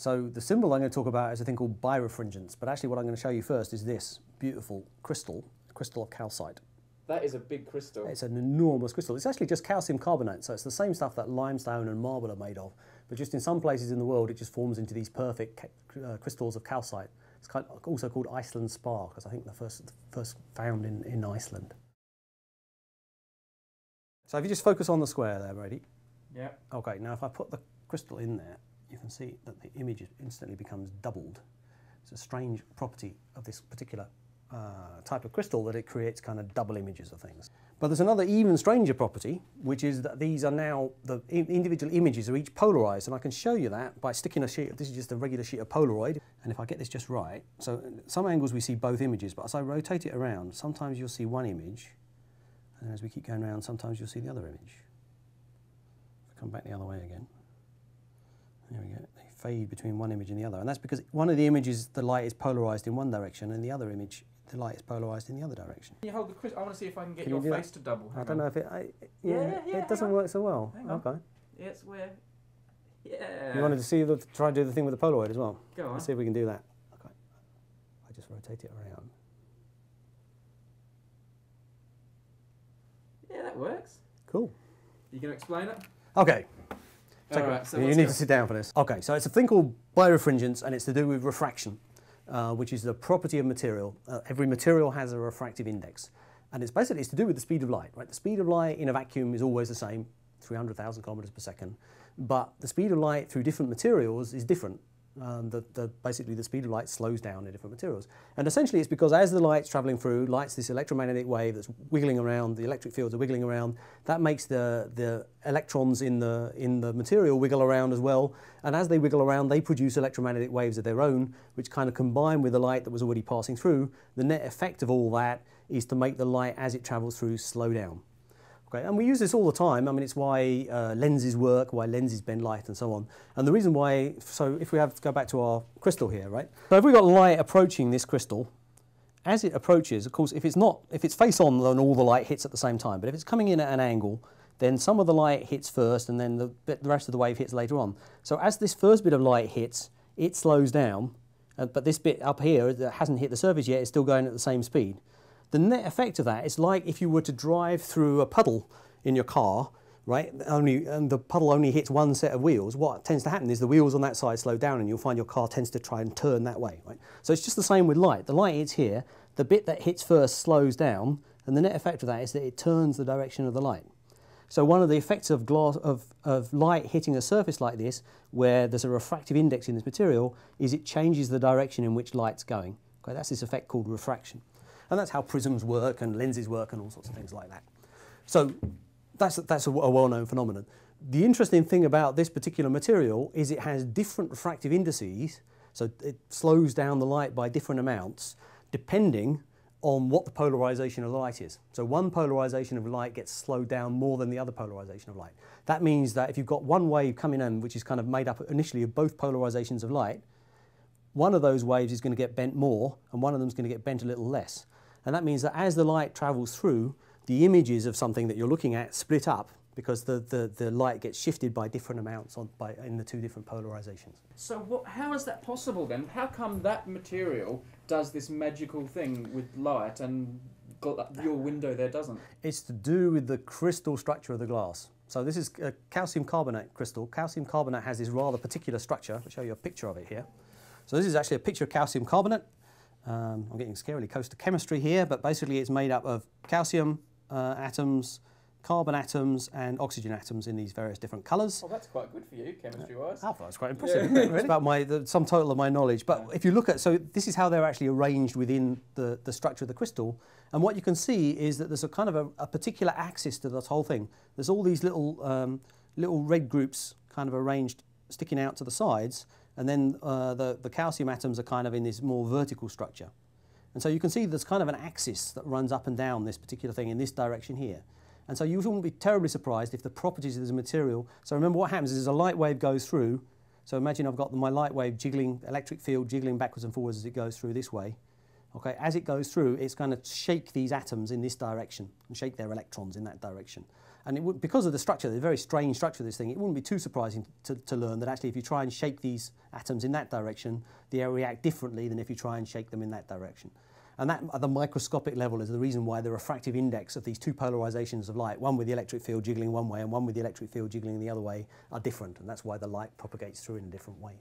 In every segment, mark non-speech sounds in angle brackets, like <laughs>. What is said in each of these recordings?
So the symbol I'm going to talk about is a thing called birefringence, but actually what I'm going to show you first is this beautiful crystal, crystal of calcite. That is a big crystal. It's an enormous crystal. It's actually just calcium carbonate, so it's the same stuff that limestone and marble are made of, but just in some places in the world it just forms into these perfect uh, crystals of calcite. It's kind of also called Iceland spar because I think the first first found in, in Iceland. So if you just focus on the square there, Brady. Yeah. Okay, now if I put the crystal in there, you can see that the image instantly becomes doubled. It's a strange property of this particular uh, type of crystal that it creates kind of double images of things. But there's another even stranger property, which is that these are now, the individual images are each polarized, and I can show you that by sticking a sheet, this is just a regular sheet of Polaroid, and if I get this just right, so some angles we see both images, but as I rotate it around, sometimes you'll see one image, and as we keep going around, sometimes you'll see the other image. If I come back the other way again, there we go, they fade between one image and the other, and that's because one of the images, the light is polarized in one direction, and the other image the light is polarized in the other direction. Can you hold the crystal? I want to see if I can get Can your do face to double. Hang I don't on. know if it. I, yeah, Yeah, yeah, it doesn't on. work so well. Hang on. Yeah, it's where. Yeah. You wanted to see the try and do the thing with the Polaroid as well. Go on. Let's see if we can do that. Okay. I just rotate it around. Yeah, that works. Cool. You to explain it? Okay. Check it Alright, out. so you need go. to sit down for this. Okay, so it's a thing called birefringence, and it's to do with refraction, uh, which is the property of material. Uh, every material has a refractive index, and it's basically it's to do with the speed of light. Right, the speed of light in a vacuum is always the same, 300,000 kilometers per second, but the speed of light through different materials is different. Um, the, the, basically, the speed of light slows down in different materials. And essentially, it's because as the light's traveling through, light's this electromagnetic wave that's wiggling around, the electric fields are wiggling around, that makes the, the electrons in the, in the material wiggle around as well. And as they wiggle around, they produce electromagnetic waves of their own, which kind of combine with the light that was already passing through. The net effect of all that is to make the light, as it travels through, slow down. And we use this all the time. I mean, it's why uh, lenses work, why lenses bend light, and so on. And the reason why, so if we have to go back to our crystal here, right? So if we've got light approaching this crystal, as it approaches, of course, if it's not, if it's face on, then all the light hits at the same time. But if it's coming in at an angle, then some of the light hits first, and then the, the rest of the wave hits later on. So as this first bit of light hits, it slows down, uh, but this bit up here that hasn't hit the surface yet is still going at the same speed. The net effect of that is like if you were to drive through a puddle in your car, right? Only and the puddle only hits one set of wheels. What tends to happen is the wheels on that side slow down, and you'll find your car tends to try and turn that way, right? So it's just the same with light. The light hits here. The bit that hits first slows down, and the net effect of that is that it turns the direction of the light. So one of the effects of glass of, of light hitting a surface like this, where there's a refractive index in this material, is it changes the direction in which light's going. Okay, that's this effect called refraction. And that's how prisms work and lenses work and all sorts of things like that. So that's, that's a, a well-known phenomenon. The interesting thing about this particular material is it has different refractive indices, so it slows down the light by different amounts, depending on what the polarization of light is. So one polarization of light gets slowed down more than the other polarization of light. That means that if you've got one wave coming in, which is kind of made up initially of both polarizations of light, one of those waves is going to get bent more, and one of them is going to get bent a little less. And that means that as the light travels through, the images of something that you're looking at split up because the, the, the light gets shifted by different amounts on, by, in the two different polarizations. So what? How is that possible then? How come that material does this magical thing with light and your window there doesn't? It's to do with the crystal structure of the glass. So this is a calcium carbonate crystal. Calcium carbonate has this rather particular structure. I'll show you a picture of it here. So this is actually a picture of calcium carbonate. Um, I'm getting scarily close to chemistry here, but basically it's made up of calcium uh, atoms, carbon atoms, and oxygen atoms in these various different colours. Well, that's quite good for you, chemistry-wise. Alpha, that's quite impressive. isn't? <laughs> It's about my the sum total of my knowledge. But if you look at, so this is how they're actually arranged within the, the structure of the crystal. And what you can see is that there's a kind of a, a particular axis to this whole thing. There's all these little um, little red groups kind of arranged, sticking out to the sides, and then uh, the the calcium atoms are kind of in this more vertical structure. And so you can see there's kind of an axis that runs up and down this particular thing in this direction here. And so you wouldn't be terribly surprised if the properties of this material, so remember what happens is a light wave goes through, so imagine I've got my light wave jiggling, electric field jiggling backwards and forwards as it goes through this way. Okay, as it goes through, it's going to shake these atoms in this direction and shake their electrons in that direction. And it would, because of the structure, the very strange structure of this thing, it wouldn't be too surprising to, to learn that actually if you try and shake these atoms in that direction, they react differently than if you try and shake them in that direction. And that at the microscopic level is the reason why the refractive index of these two polarizations of light, one with the electric field jiggling one way and one with the electric field jiggling the other way, are different. And that's why the light propagates through in a different way.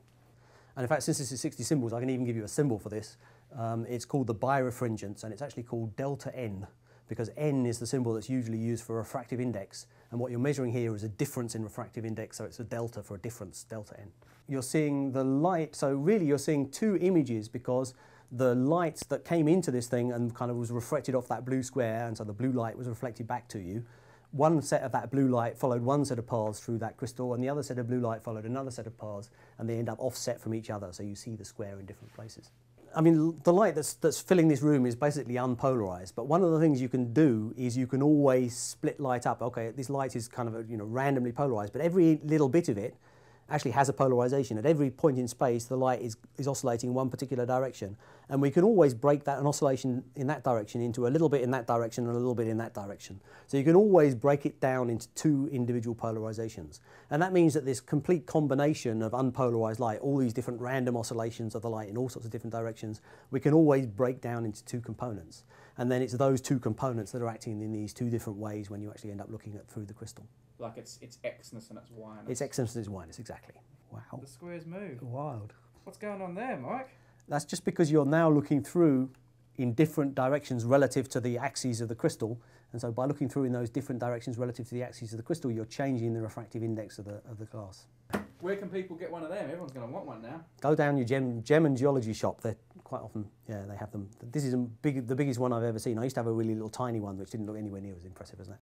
And in fact, since this is 60 symbols, I can even give you a symbol for this. Um, it's called the birefringence, and it's actually called delta n, because n is the symbol that's usually used for refractive index. And what you're measuring here is a difference in refractive index, so it's a delta for a difference, delta n. You're seeing the light, so really you're seeing two images because the light that came into this thing and kind of was reflected off that blue square, and so the blue light was reflected back to you. One set of that blue light followed one set of paths through that crystal, and the other set of blue light followed another set of paths, and they end up offset from each other, so you see the square in different places. I mean, the light that's, that's filling this room is basically unpolarized, but one of the things you can do is you can always split light up. Okay, this light is kind of you know randomly polarized, but every little bit of it actually has a polarization. At every point in space, the light is, is oscillating in one particular direction. And we can always break that an oscillation in that direction into a little bit in that direction and a little bit in that direction. So you can always break it down into two individual polarizations. And that means that this complete combination of unpolarized light, all these different random oscillations of the light in all sorts of different directions, we can always break down into two components. And then it's those two components that are acting in these two different ways when you actually end up looking at through the crystal. Like it's it's xness and it's y-ness. It's xness and it's y-ness, exactly. Wow. The squares move. Wild. What's going on there, Mike? That's just because you're now looking through in different directions relative to the axes of the crystal. And so by looking through in those different directions relative to the axes of the crystal, you're changing the refractive index of the, of the glass. Where can people get one of them? Everyone's going to want one now. Go down your gem, gem and geology shop. They're quite often, yeah, they have them. This is a big, the biggest one I've ever seen. I used to have a really little tiny one which didn't look anywhere near as impressive as that.